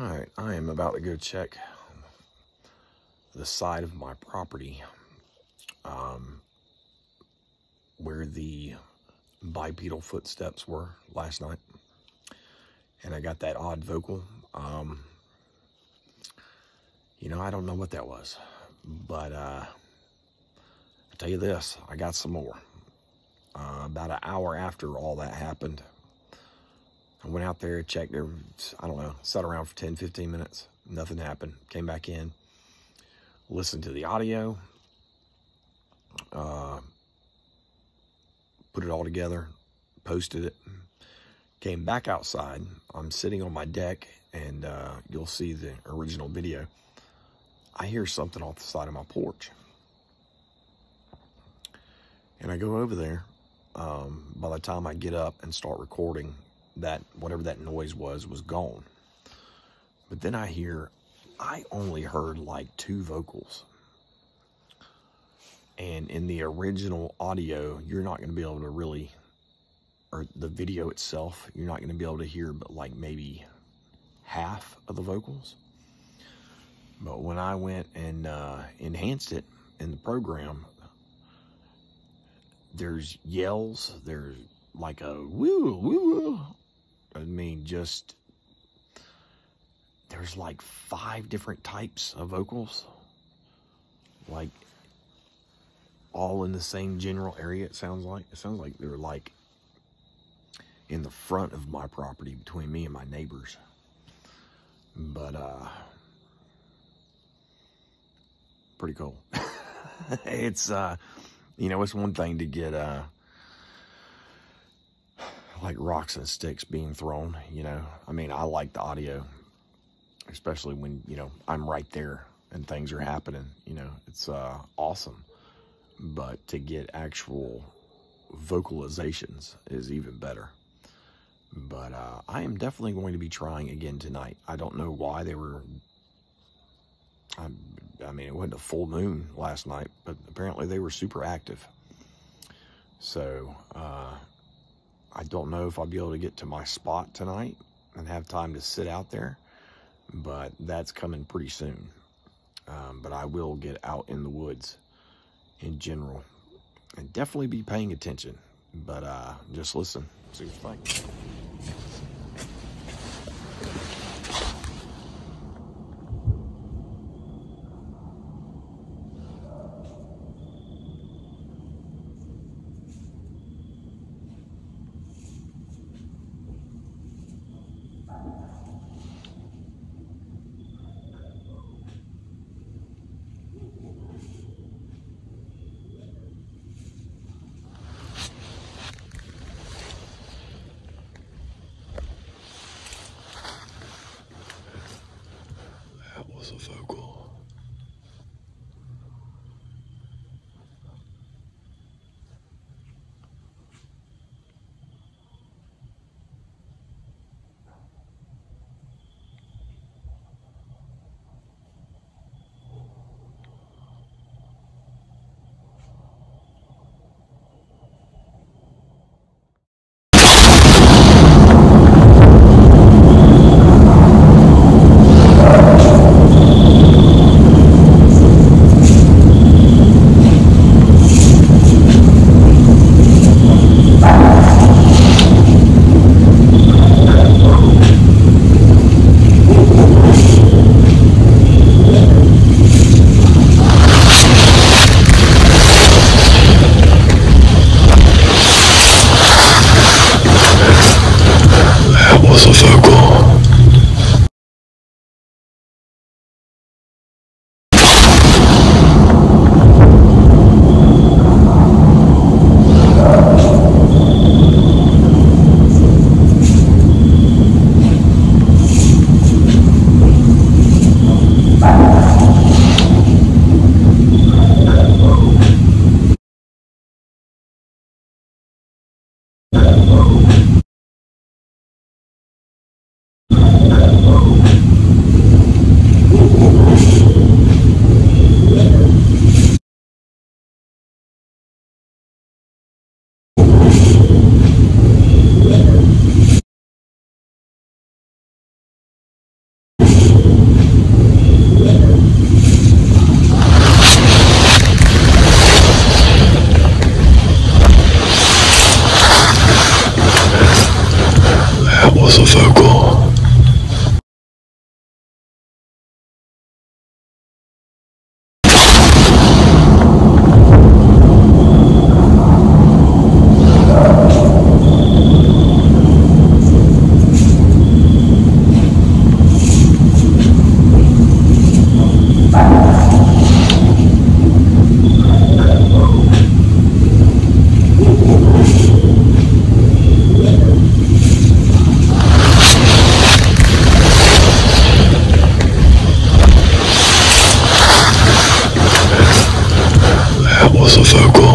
All right, I am about to go check the side of my property um, where the bipedal footsteps were last night. And I got that odd vocal. Um, you know, I don't know what that was, but uh, I'll tell you this, I got some more. Uh, about an hour after all that happened, I went out there, checked there, I don't know, sat around for 10, 15 minutes. Nothing happened. Came back in, listened to the audio, uh, put it all together, posted it, came back outside. I'm sitting on my deck, and uh, you'll see the original video. I hear something off the side of my porch. And I go over there. Um, by the time I get up and start recording, that whatever that noise was was gone. But then I hear, I only heard like two vocals. And in the original audio, you're not going to be able to really, or the video itself, you're not going to be able to hear but like maybe half of the vocals. But when I went and uh, enhanced it in the program, there's yells, there's like a woo, woo, woo. I mean, just there's like five different types of vocals, like all in the same general area. It sounds like it sounds like they're like in the front of my property between me and my neighbors. But uh, pretty cool. it's uh, you know, it's one thing to get uh like rocks and sticks being thrown, you know. I mean, I like the audio, especially when, you know, I'm right there and things are happening, you know. It's uh, awesome. But to get actual vocalizations is even better. But uh, I am definitely going to be trying again tonight. I don't know why they were... I, I mean, it wasn't a full moon last night, but apparently they were super active. So, uh, I don't know if I'll be able to get to my spot tonight and have time to sit out there, but that's coming pretty soon. Um, but I will get out in the woods in general and definitely be paying attention. But uh, just listen, see what you think. Vocal. Alpha Focal.